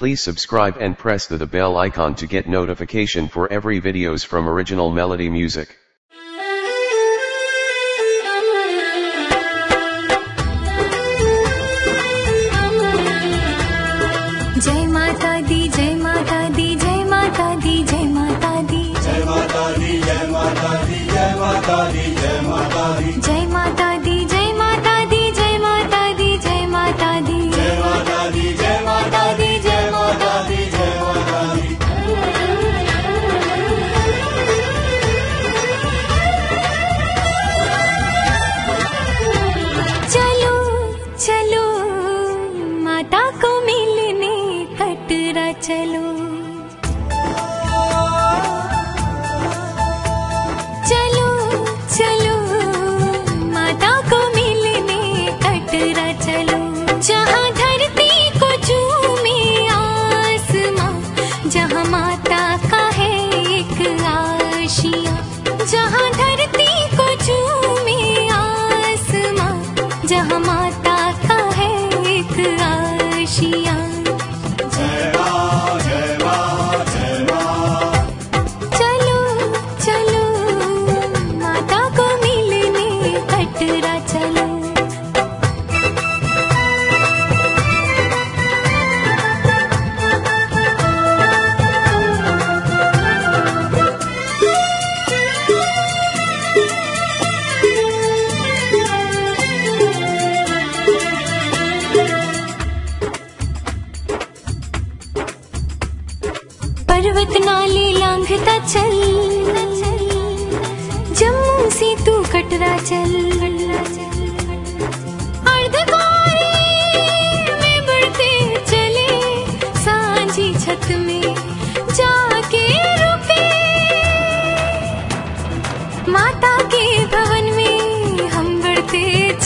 Please subscribe and press the, the bell icon to get notification for every videos from original melody music.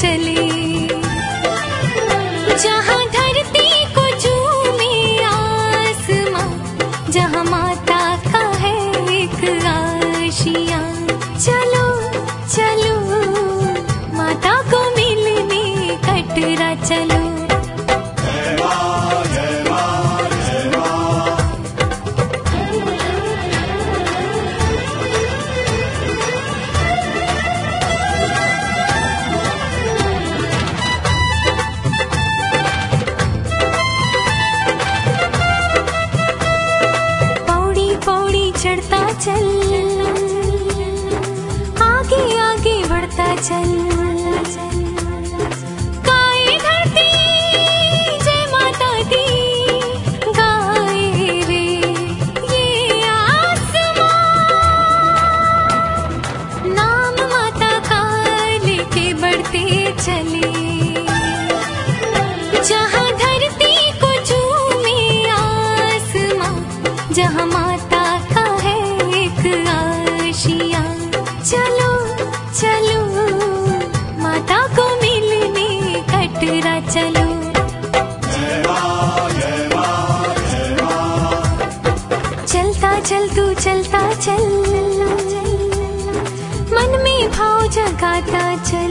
te काटा चल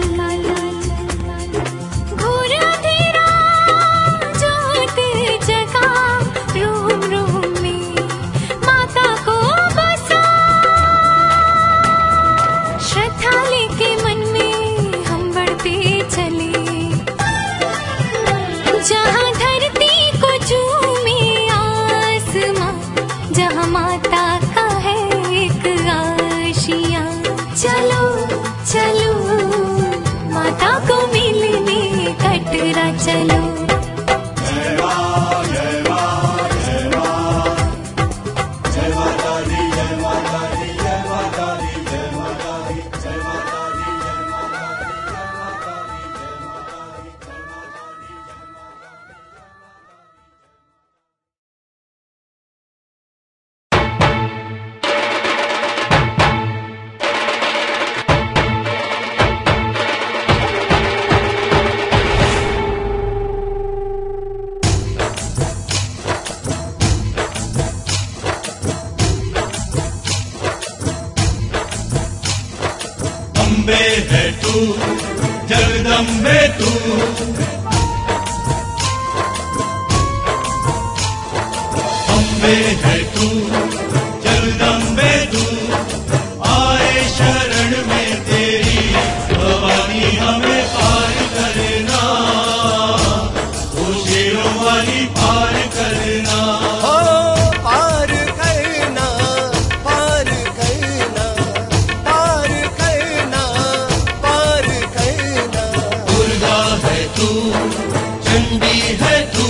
चंडी है तू,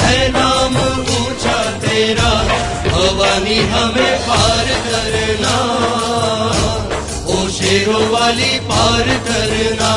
है नाम ऊँचा तेरा। भवानी हमें पार करना, ओ शेरों वाली पार करना।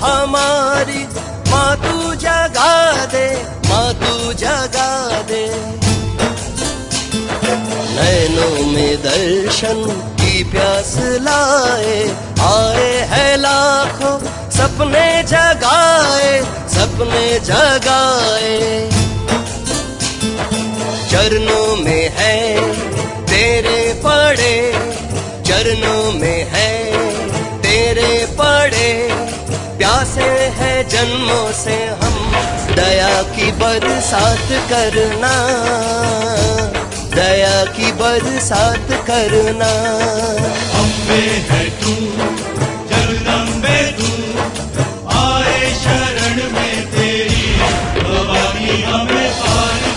हमारी माँ तू जगा दे, माँ तू जगा दे। नैनों में दर्शन की प्यास लाए, आए है लाखों सपने जगाए सपने जगाए। चरणों में है तेरे पड़े, चरणों में है तेरे पड़े। प्यासे है जन्मों से हम, दया की बरसात करना, दया की बरसात करना। अम्बे है तू तू, आए शरण में तेरी भवानी हमें पार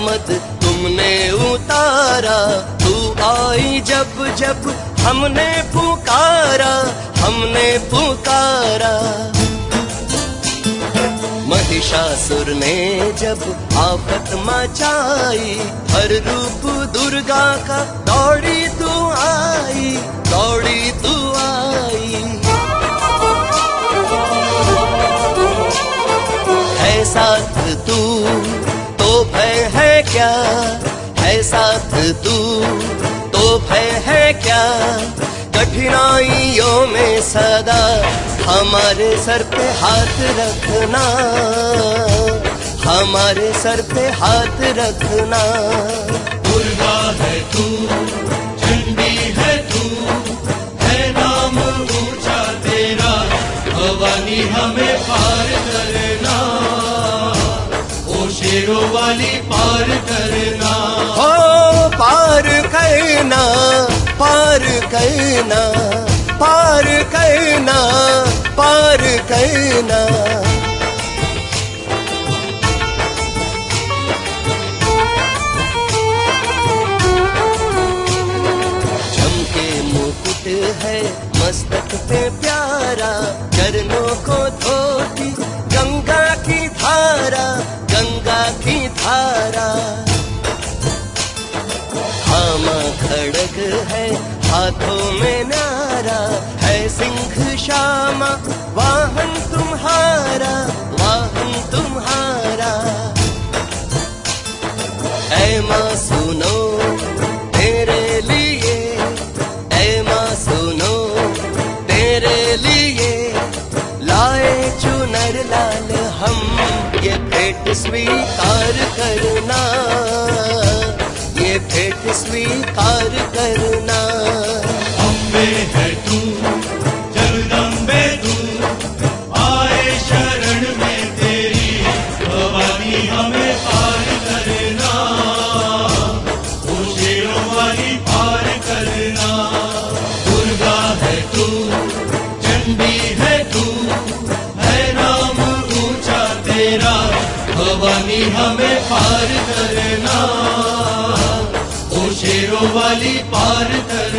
मत तुमने उतारा, तू आई जब जब हमने पुकारा हमने पुकारा। महिषासुर ने जब आफत मचाई, हर रूप दुर्गा का दौड़ी तू आई, दौड़ी तू आई। साथ तू क्या है साथ तू? तो भय है क्या? कठिनाइयों में सदा हमारे सर पे हाथ रखना। हमारे सर पे हाथ रखना। दुर्गा है तू चंडी है तू, है नाम ऊँचा तेरा। भवानी हमें पार करना ओ शेरों वाली पार करना। हो पार करना पार करना पार करना पार करना। चमके मुकुट है मस्तक पे प्यारा चरणों को धोती धारा। हामा खड़ग है हाथों में नारा। है सिंह श्यामा वाहन तुम्हारा। स्वीकार करना ये भेंट स्वीकार करना। भवानी हमें पार करना। ओ शेरों वाली पार करना।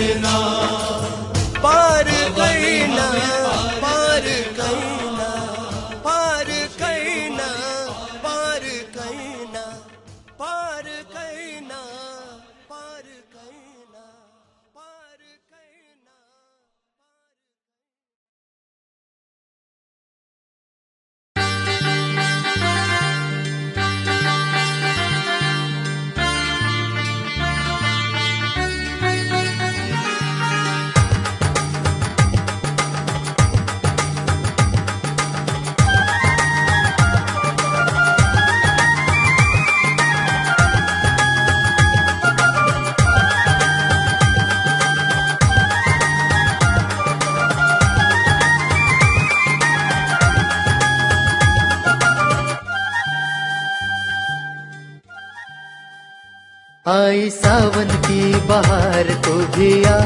आई सावन की बहार तू भी आ।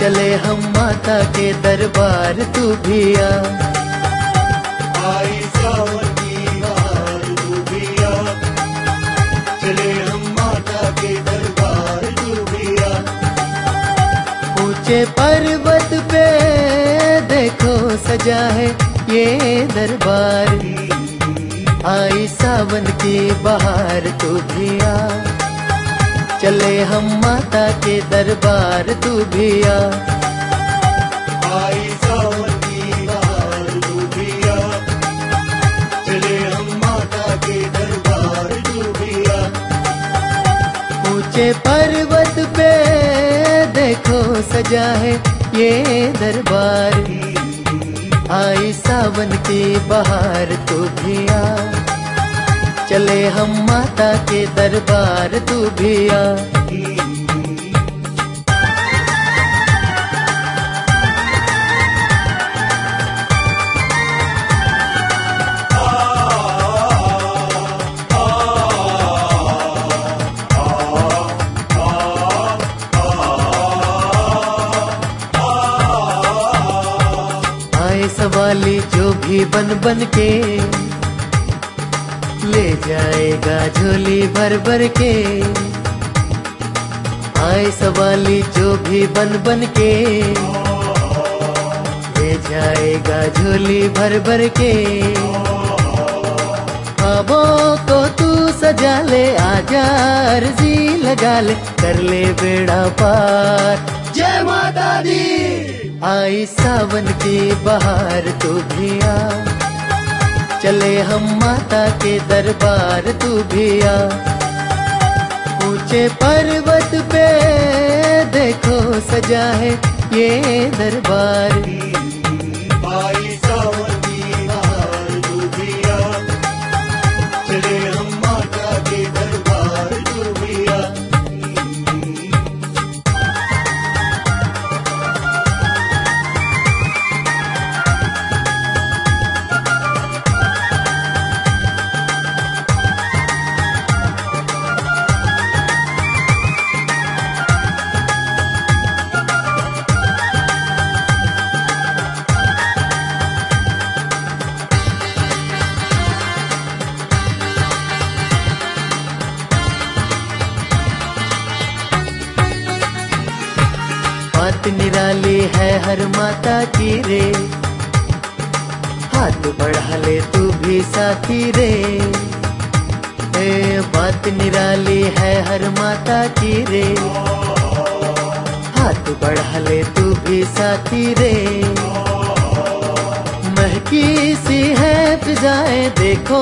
चले हम माता के दरबार तू भी आ। आई सावन की बहार तू भी आ। चले हम माता के दरबार तू भी आ। ऊँचे पर्वत पे देखो सजा है ये दरबार। आई सावन की बहार तू भी आ। चले हम माता के दरबार तू भी आ। आई सावन की बहार तू भी आ। चले हम माता के दरबार तू भी आ। ऊँचे पर्वत पे देखो सजा है ये दरबार। आई सावन की बहार तू भी आ। चले हम माता के दरबार, तू भी आ। बन के ले जाएगा झोली भर भर के। आए सवाली जो भी बन बन के। ले जाएगा झोली भर भर के। ख्वाबों को तू सजा ले आजा अर्जी लगा ले कर ले बेड़ा पार। जय माता दी। आई सावन की बहार तू भी आ। चले हम माता के दरबार तू भी आ ऊँचे पर्वत पे देखो सजा है ये दरबार। देखो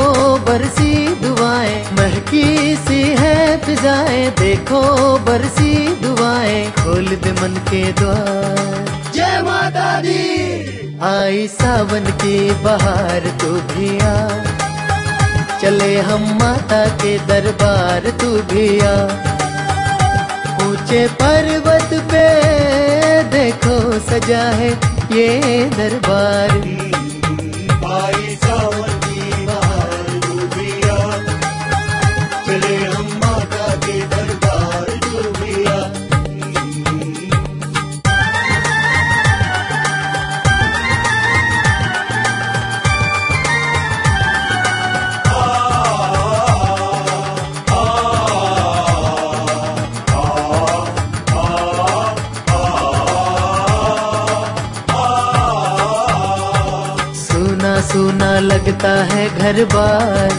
बरसी दुआएँ महकी सी है फिजाएँ। देखो बरसी दुआएँ खोल दे मन के द्वार। जय माता दी। आई सावन की बहार तू भी आ। चले हम माता के दरबार तू भी आ। ऊँचे पर्वत पे देखो सजा है ये दरबार। आई सावन लगता है घर बार।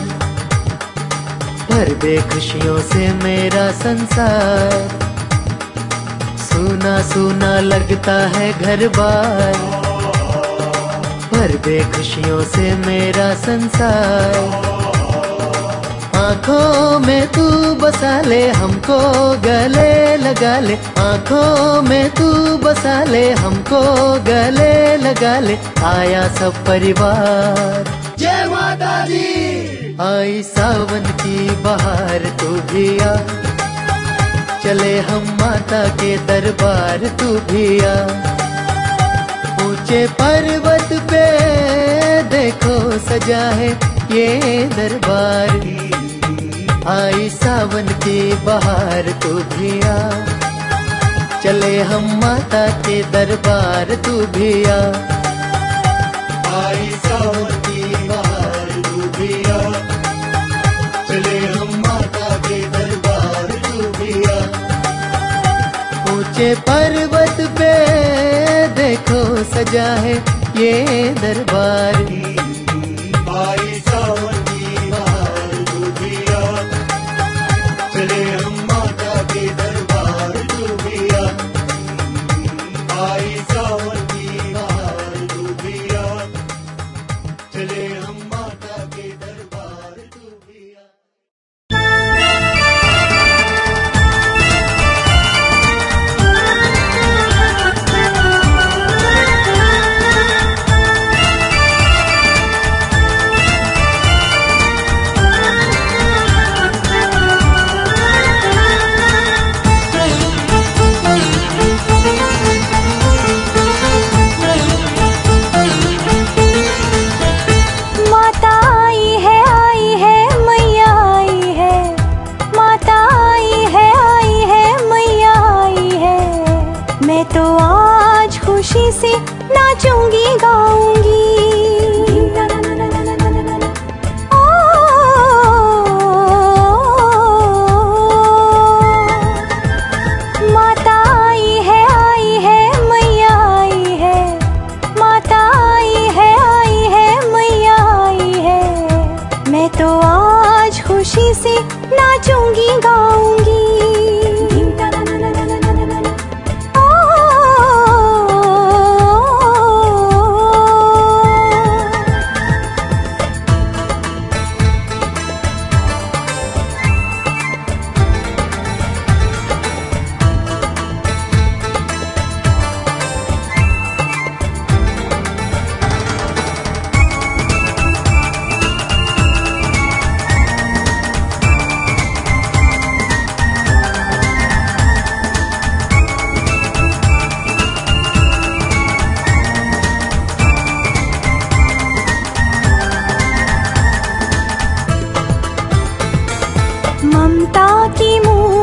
भर दे खुशियों से मेरा संसार। सुना सुना लगता है घर बार। भर दे खुशियों से मेरा संसार। आँखों में तू बसा ले हमको गले लगा ले। आँखों में तू बसा ले हमको गले लगा ले। आया सब परिवार। जय माता दी आई सावन की बहार तू भी आ। चले हम माता के दरबार तू भी आ। ऊँचे पर्वत पे देखो सजा है ये दरबार। आई सावन की बहार तू भी आ। चले हम माता के दरबार, तू भी आ। आई सावन की बहार तू भी आ। चले हम माता के दरबार, तू भी आ। ऊँचे पर्वत पे देखो सजा है ये दरबार। 大地母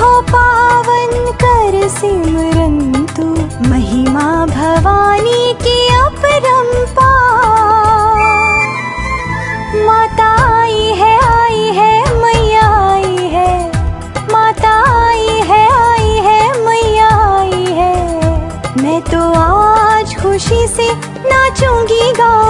हो पावन कर महिमा भवानी की माता आई है आई है, मैया आई है। माता आई है आई है, मैया आई है। मैं तो आज खुशी से नाचूँगी गाँव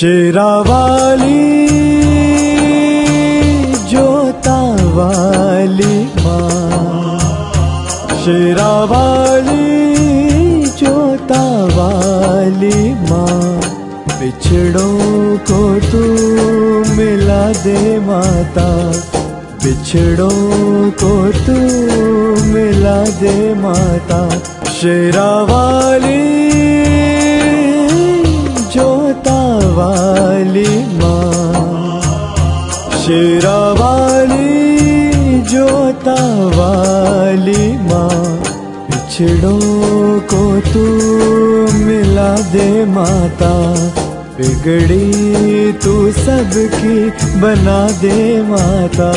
शेरा वाली जोता वाली माँ। शेरा वाली जोता वाली माँ। बिछड़ों को तू मिला दे माता। बिछड़ों को तू मिला दे माता। शेरा वाली वाली माँ, शेरा वाली, जोता वाली माँ बिछड़ों को तू मिला दे माता, बिगड़ी तू सबकी बना दे माता।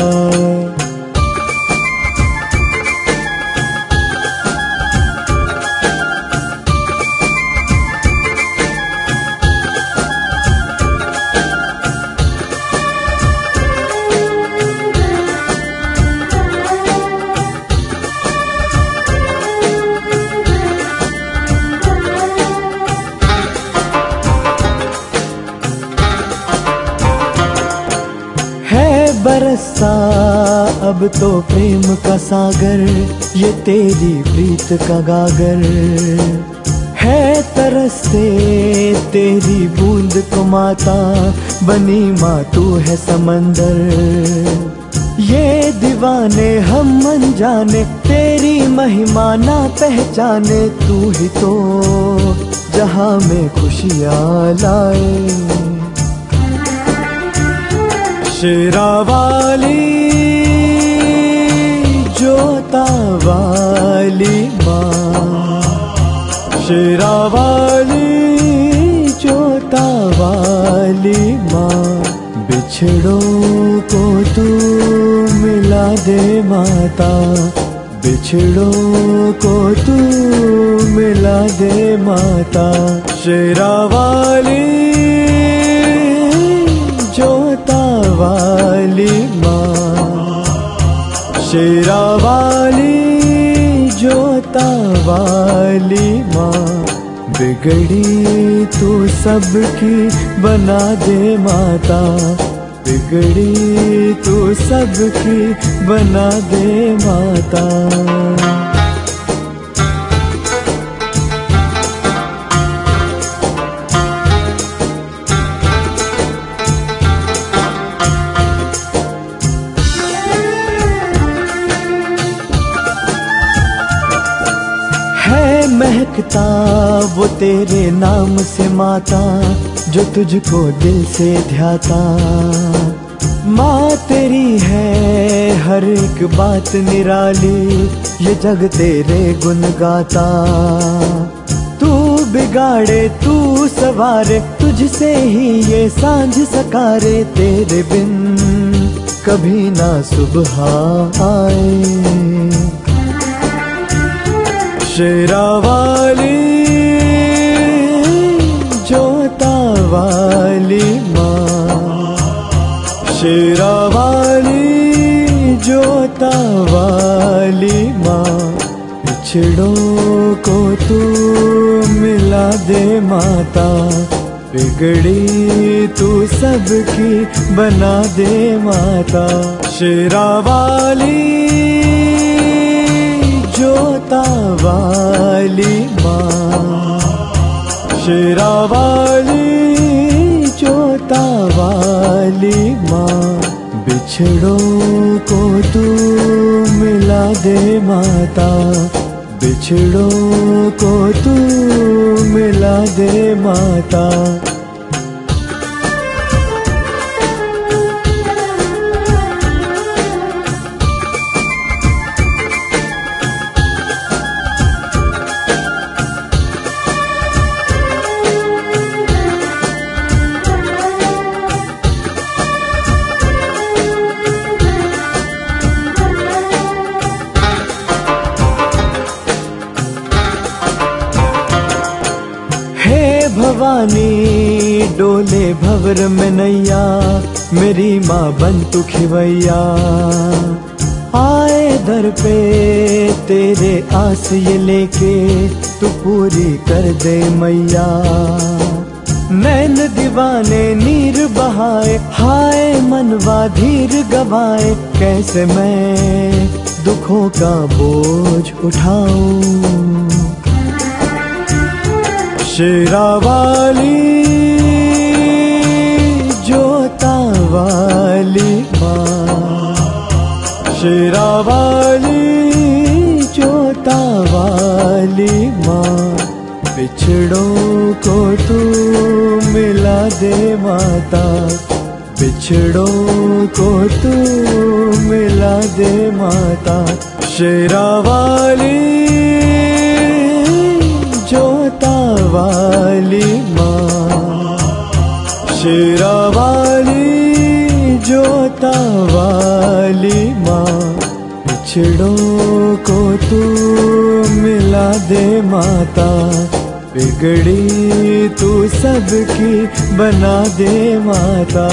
तो प्रेम का सागर, ये तेरी प्रीत का गागर। है तरसते तेरी बूंद को माता, बनी माँ तू है समंदर। ये दीवाने हम मन जाने, तेरी महिमा ना पहचाने, तू ही तो जहाँ में खुशियाँ लाए। शेरा वाली जोता वाली माँ। शेरा वाली जोता वाली माँ। बिछड़ों को तू मिला दे माता। बिछड़ों को तू मिला दे माता। शेरा वाली जोता वाली शेरा वाली, जोता वाली माँ, बिगड़ी तू सबकी बना दे माता, बिगड़ी तू सबकी बना दे माता। महकता वो तेरे नाम से माता, जो तुझको दिल से ध्याता। माँ तेरी है, हर एक बात निराली, ये जग तेरे गुण गाता। तू बिगाड़े, तू सवारे, तुझसे ही ये साँझ सकारे, तेरे बिन कभी ना सुबह आए। शेरा शेरा वाली जोता वाली माँ, पिछड़ों को तू मिला दे माता, बिगड़ी तू सबकी बना दे माता। शेरा वाली जोता वाली माँ शेरा वाली बिछड़ों को तू मिला दे माता। बिछड़ों को तू मिला दे माता। तू खिवैया। आए दर पे तेरे आस ये लेके तू पूरी कर दे मैया। नैन दीवाने नीर बहाए, हाय मनवा धीर गवाए, कैसे मैं दुखों का बोझ उठाऊं? शेरा वाली वाली माँ शेरा वाली जोता वाली माँ बिछड़ों को तू मिला दे माता बिछड़ों को तू मिला दे माता शेरा वाली जोता वाली माँ शेरा वाली जोता वाली माँ बिछड़ों को तू मिला दे माता। बिगड़ी तू सबकी बना दे माता।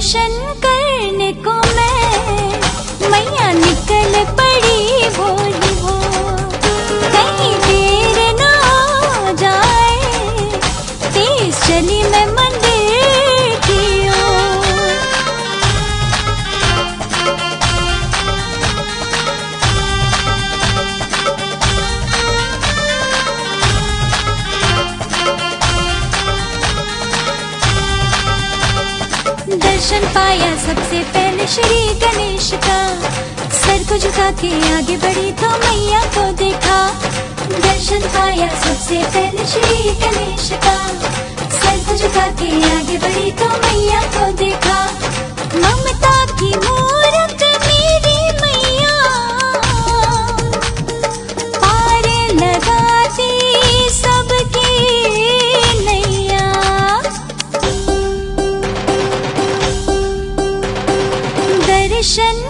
神。तुझसा के आगे बढ़ी तो मैया को देखा। दर्शन पाया सबसे पहले श्री गणेश का। सर तुझका के आगे बढ़ी तो मैया को देखा। ममता की मूरत मेरी मैया। पार लगाती सबके नैया। दर्शन